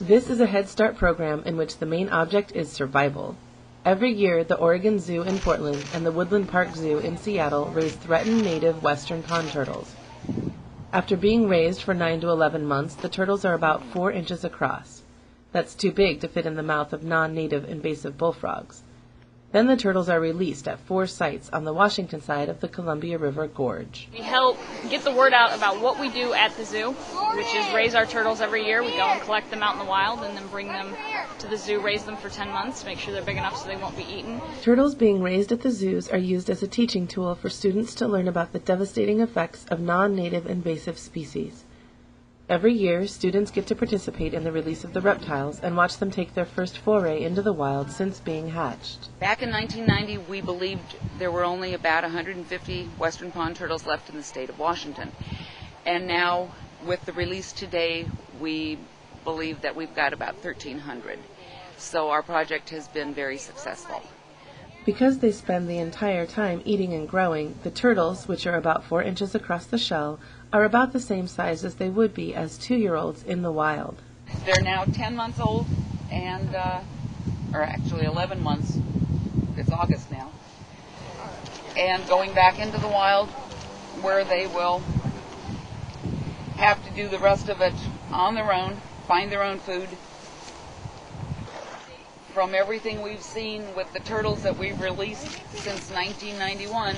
This is a Head Start program in which the main object is survival. Every year, the Oregon Zoo in Portland and the Woodland Park Zoo in Seattle raise threatened native western pond turtles. After being raised for 9 to 11 months, the turtles are about 4 inches across. That's too big to fit in the mouth of non-native invasive bullfrogs. Then the turtles are released at four sites on the Washington side of the Columbia River Gorge. We help get the word out about what we do at the zoo, which is raise our turtles every year. We go and collect them out in the wild and then bring them to the zoo, raise them for 10 months, make sure they're big enough so they won't be eaten. Turtles being raised at the zoos are used as a teaching tool for students to learn about the devastating effects of non-native invasive species. Every year, students get to participate in the release of the reptiles and watch them take their first foray into the wild since being hatched. Back in 1990, we believed there were only about 150 western pond turtles left in the state of Washington. And now, with the release today, we believe that we've got about 1,300. So our project has been very successful. Because they spend the entire time eating and growing, the turtles, which are about four inches across the shell, are about the same size as they would be as two-year-olds in the wild. They're now 10 months old and, uh, or actually 11 months. It's August now. And going back into the wild where they will have to do the rest of it on their own, find their own food. From everything we've seen with the turtles that we've released since 1991,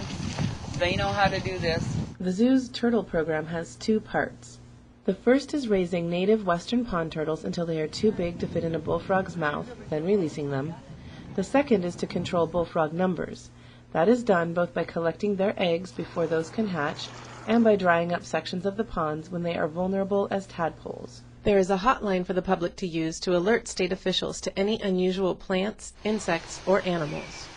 they know how to do this. The zoo's turtle program has two parts. The first is raising native western pond turtles until they are too big to fit in a bullfrog's mouth, then releasing them. The second is to control bullfrog numbers. That is done both by collecting their eggs before those can hatch and by drying up sections of the ponds when they are vulnerable as tadpoles. There is a hotline for the public to use to alert state officials to any unusual plants, insects, or animals.